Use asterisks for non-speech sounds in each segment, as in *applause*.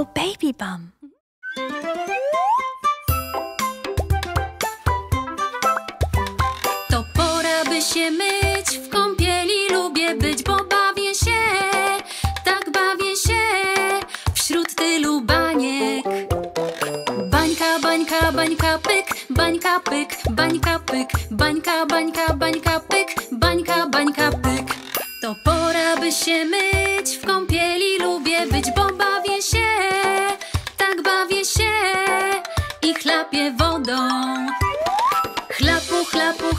little baby bum. To pora, by się myć, w kąpieli lubię być, bo bawię się, tak bawię się, wśród tylu baniek. Bańka, bańka, bańka, pyk, bańka, pyk, bańka, pyk, bańka, bańka, bańka, pyk,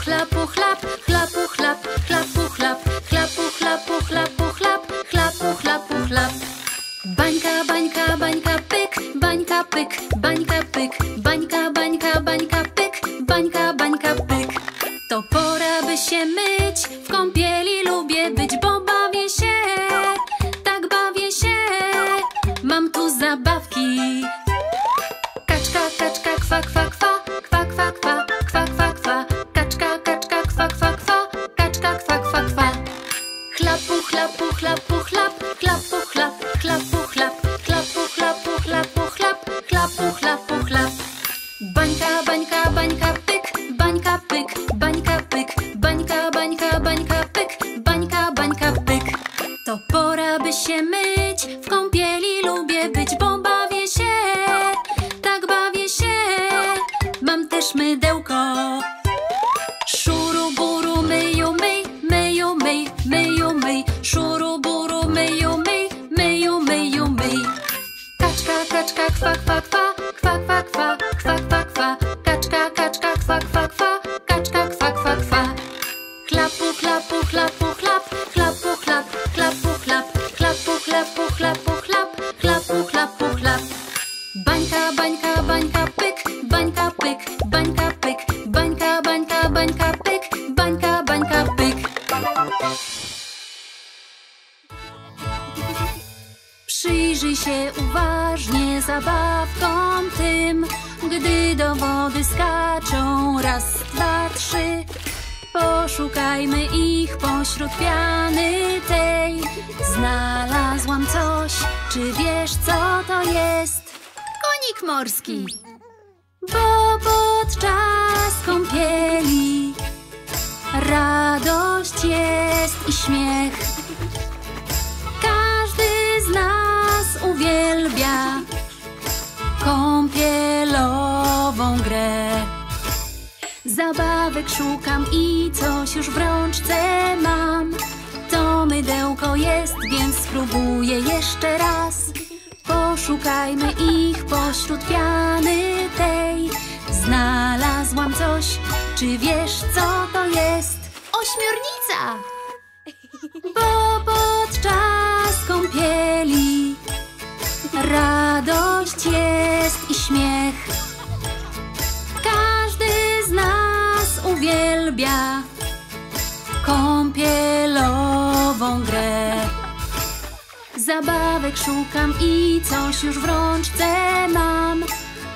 Chlapu, chlap, chlapu, chlap, chlapu, chlap, chlapu, chlapu, chlapu, chlap, chlapu, chlapu, chlap. Bańka, bańka, bańka, pyk, bańka, pyk, bańka, pyk, bańka, bańka, bańka, pyk, bańka, bańka, pyk. To pora, by się myć, w kąpieli lubię być, bo bawię się, tak bawię się, mam tu zabawki. Kaczka, kaczka, kwa, kwa, kwa, kwa. Chlapu, chlapu, chlapu, chlap, chlap, uważnie zabawkom tym, gdy do wody skaczą raz, dwa, trzy. Poszukajmy ich pośród piany tej. Znalazłam coś, czy wiesz co to jest? Konik morski. Bo podczas kąpieli radość jest i śmiech. Uwielbia kąpielową grę. Zabawek szukam i coś już w rączce mam. To mydełko jest, więc spróbuję jeszcze raz. Poszukajmy ich pośród piany tej. Znalazłam coś, czy wiesz co to jest? Ośmiornica! Radość jest i śmiech. Każdy z nas uwielbia kąpielową grę. Zabawek szukam i coś już w rączce mam.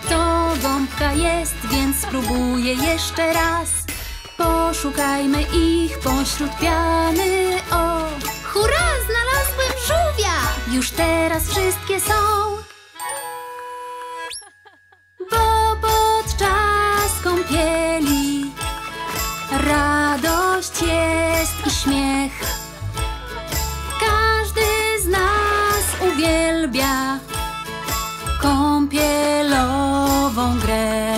To gąbka jest, więc spróbuję jeszcze raz. Poszukajmy ich pośród piany, o! Hurra, znalazłem żółwia! Już teraz wszystkie są. Radość jest i śmiech. Każdy z nas uwielbia kąpielową grę.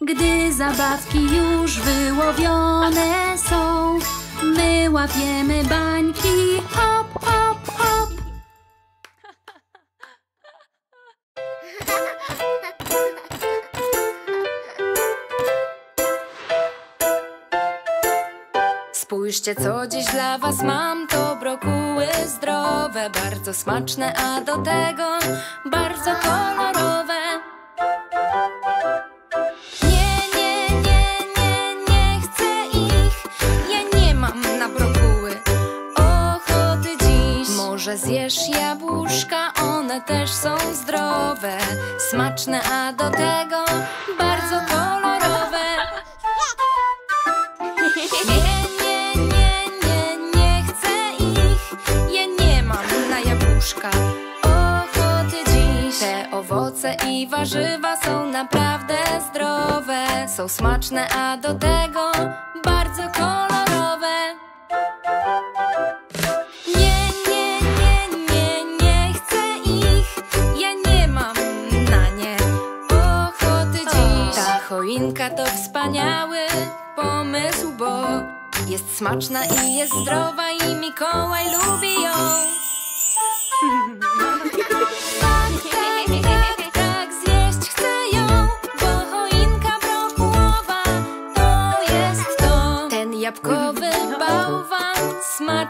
Gdy zabawki już wyłowione są, my łapiemy bańki, Spójrzcie, co dziś dla was mam. To brokuły zdrowe, bardzo smaczne A do tego bardzo kolorowe. Nie, nie, nie, nie, nie chcę ich. Ja nie mam na brokuły ochoty dziś. Może zjesz jabłuszka, one też są zdrowe Smaczne, a do tego bardzo kolorowe owoce i warzywa są naprawdę zdrowe. Są smaczne, a do tego bardzo kolorowe. Nie, nie, nie, nie, nie chcę ich. Ja nie mam na nie ochoty dziś. Ta choinka to wspaniały pomysł, bo jest smaczna i jest zdrowa i Mikołaj lubi ją. *laughs*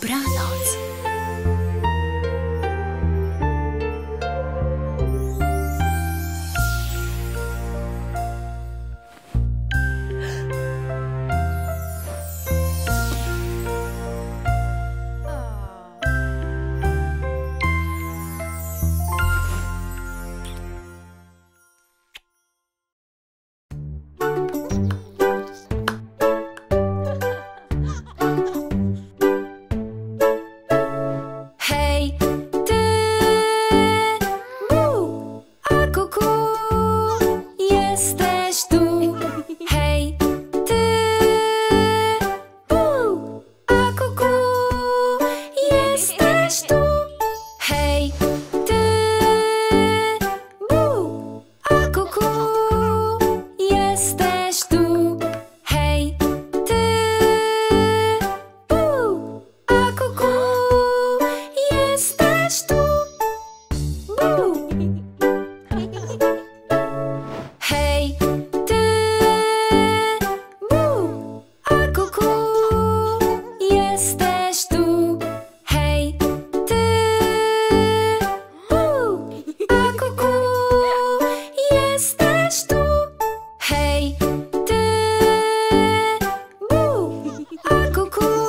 brazos. Cuckoo.